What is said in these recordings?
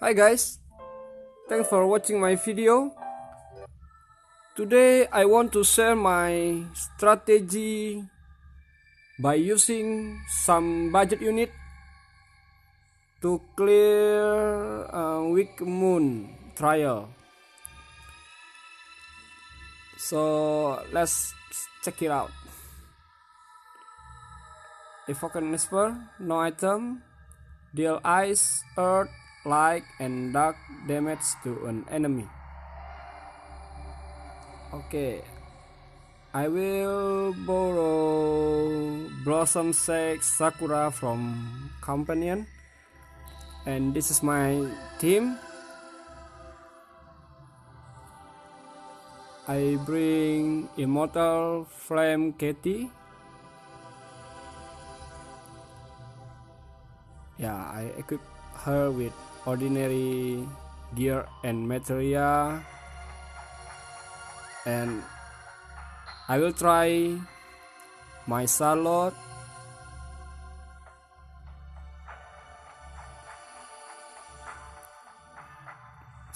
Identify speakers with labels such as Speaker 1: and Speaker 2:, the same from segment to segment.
Speaker 1: Hi guys, thanks for watching my video. Today I want to share my strategy by using some budget unit to clear a weak moon trial. So let's check it out. Evoking Whisper, no item, deal ice, earth, light and dark damage to an enemy. Okay, I will borrow Blossom Sage Sakura from Companion and this is my team. I bring Immortal Flame Katy yeah I equip her with ordinary gear and material. And I will try my salad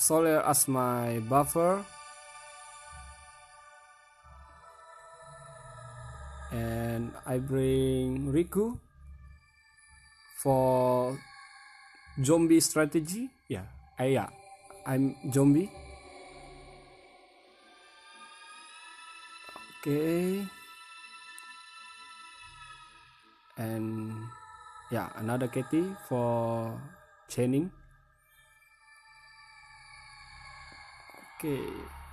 Speaker 1: Solar as my buffer. And I bring Riku for zombie strategy? Yeah I yeah I'm zombie. Okay. And yeah another Katie for chaining. Okay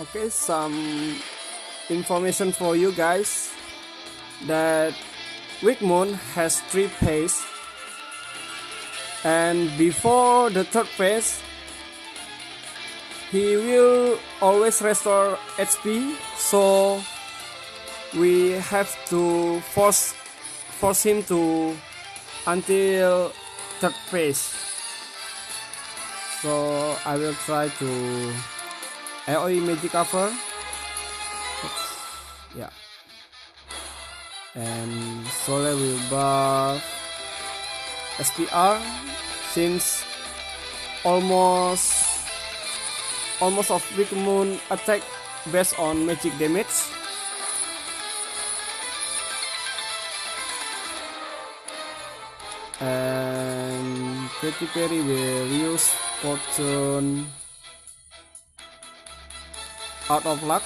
Speaker 1: okay some information for you guys. That weak moon has three phase. And before the third phase he will always restore HP so we have to force force him to until third phase. So I will try to AOE magic cover. Yeah and Sole will buff SPR since almost almost of weak moon attack based on magic damage. And Katy Perry will use fortune out of luck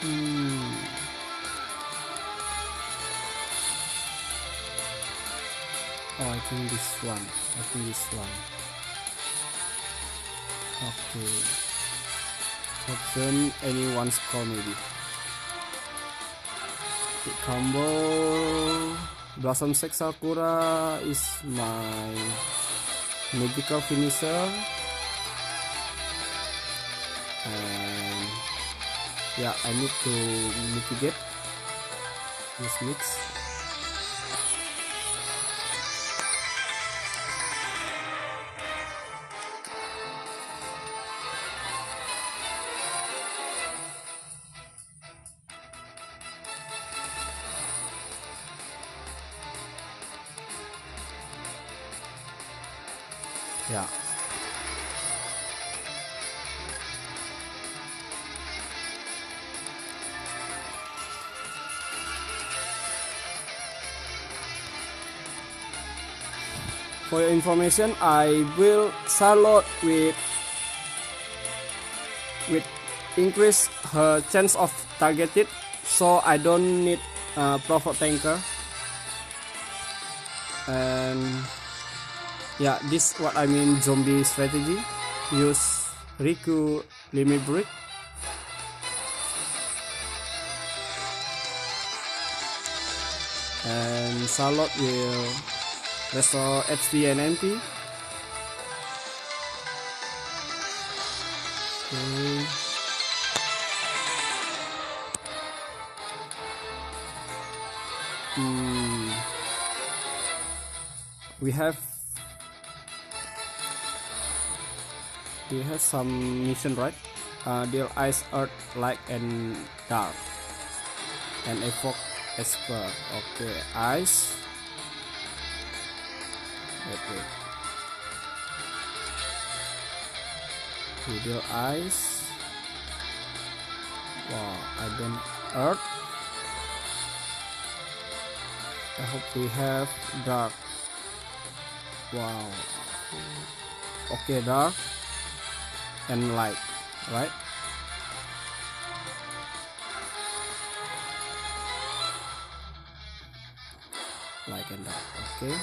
Speaker 1: hmm. Oh, I think this one. I think this one. Okay. Option anyone's call maybe. Combo Blossom Sex Sakura is my magical finisher. And yeah, I need to mitigate this mix. For your information, I will Charlotte with with increase her chance of targeted, so I don't need a uh, tanker. And yeah this what I mean zombie strategy use Riku limit break and Charlotte will restore HP and MP okay. Hmm. we have we have some mission right? Uh, deal ice earth light and dark and evoke esper okay ice we deal ice wow i don't earth i hope we have dark. Wow. Okay dark and light right? Like and dark okay?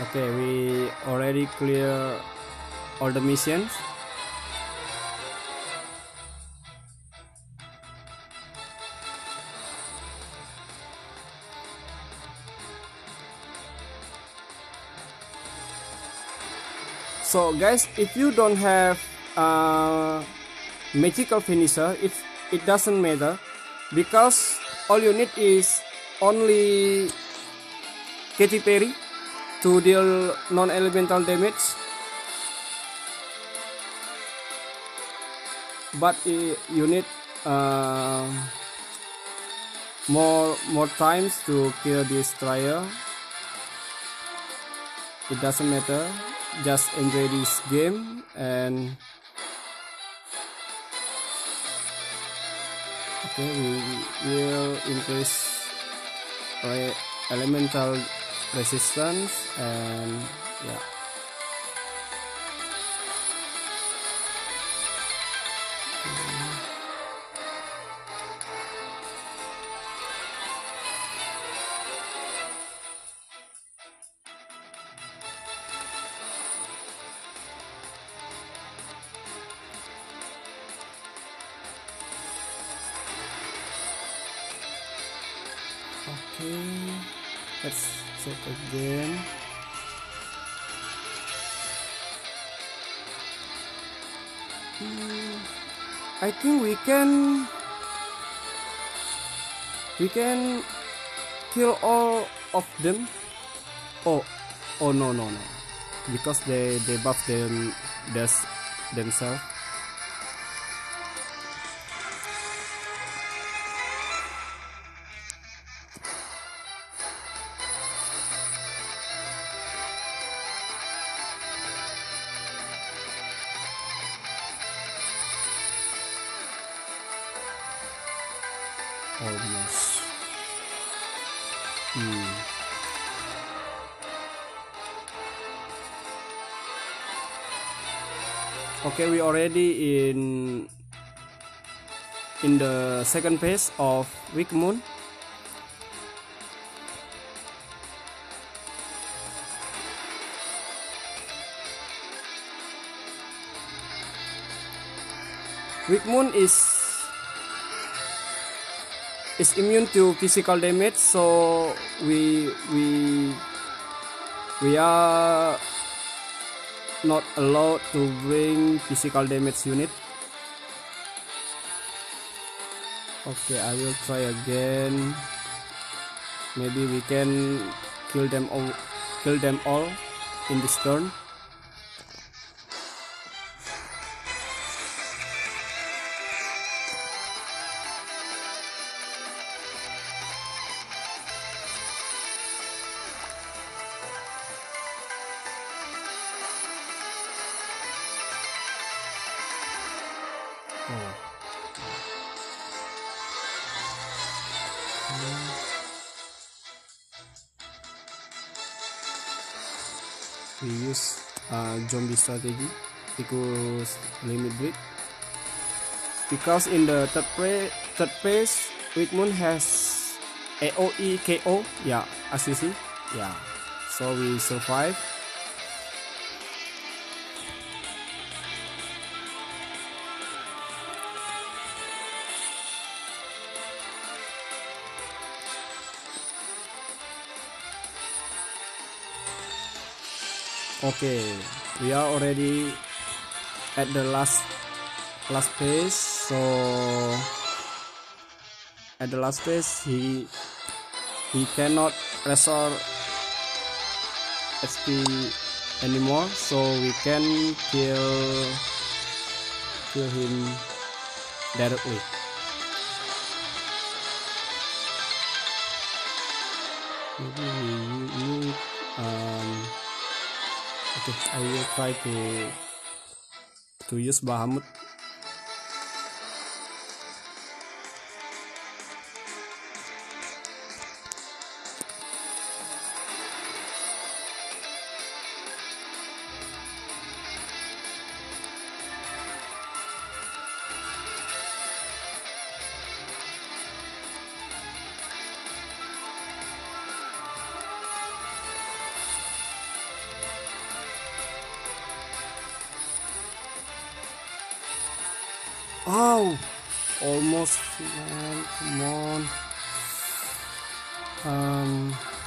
Speaker 1: Okay we already clear all the missions so guys if you don't have uh, magical finisher it it doesn't matter because all you need is only Katy Perry to deal non-elemental damage. But you need uh, more more times to kill this trial. It doesn't matter just enjoy this game and okay we will increase elemental resistance and yeah okay let's check again. Hmm, I think we can we can kill all of them. Oh oh no no no. Because they they buff them themselves okay we already in in the second phase of weak moon. Weak moon is is immune to physical damage so we we we are not allowed to bring physical damage unit. Okay I will try again. Maybe we can kill them all kill them all in this turn use uh, zombie strategy equals limit break because in the third, third phase Wickmoon has AOE KO yeah as you see yeah. So we survive okay we are already at the last last phase so at the last phase he he cannot restore SP anymore so we can kill kill him directly. Maybe we need um okay I will try to to use Bahamut Oh, almost man, come on. Um.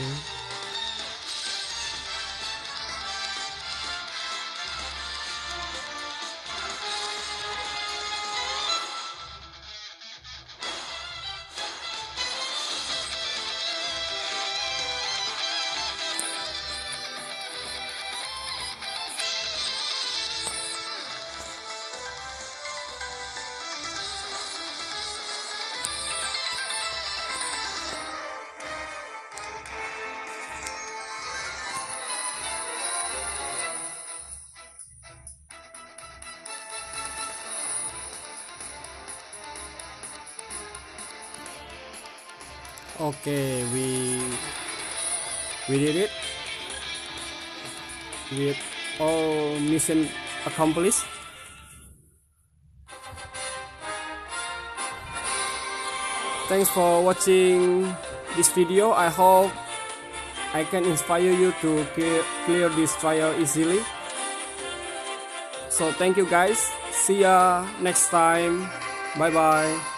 Speaker 1: Okay. Okay we we did it. With all mission accomplished. Thanks for watching this video. I hope i can inspire you to clear, clear this trial easily. So thank you guys. See ya next time. Bye bye